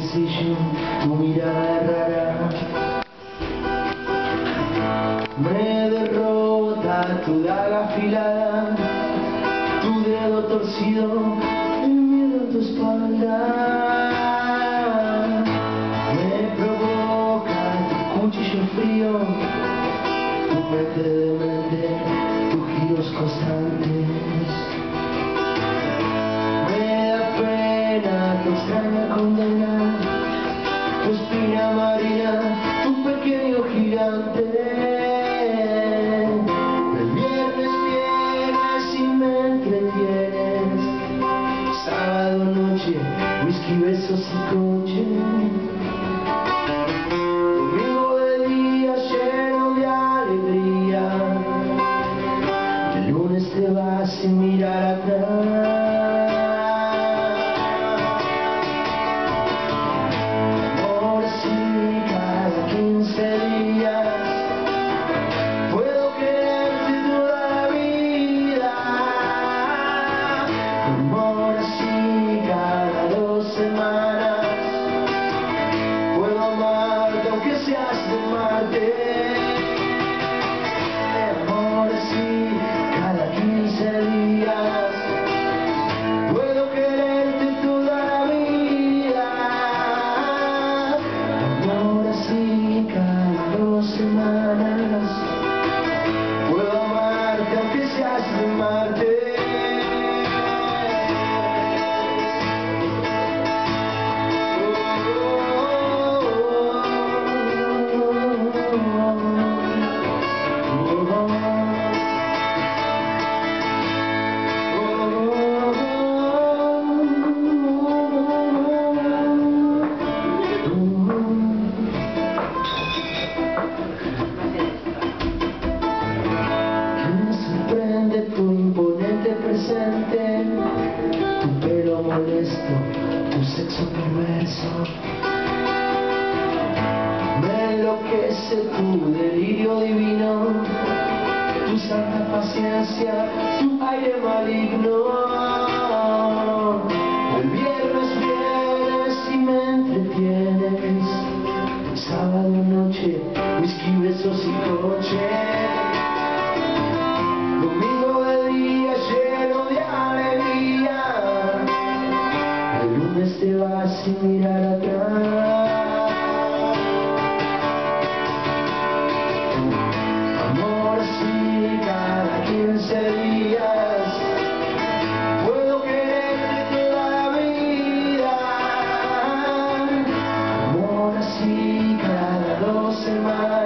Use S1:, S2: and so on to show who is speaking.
S1: sencillo, tu rara. Me derrota tu daga afilada Tu dedo torcido, el miedo en tu espalda. Me provoca tu cuchillo frío Tu mente de tu espina marina, tu pequeño gigante. El viernes vienes y me entretienes, sábado noche, whisky, besos y coche. Seas de tu sexo perverso. Me enloquece tu delirio divino, tu santa paciencia, tu aire maligno. El viernes vienes y me entretienes, sábado noche, whisky, besos y coche. Mirar atrás. Amor así cada 15 días Puedo quererte la vida. Amor así cada dos semanas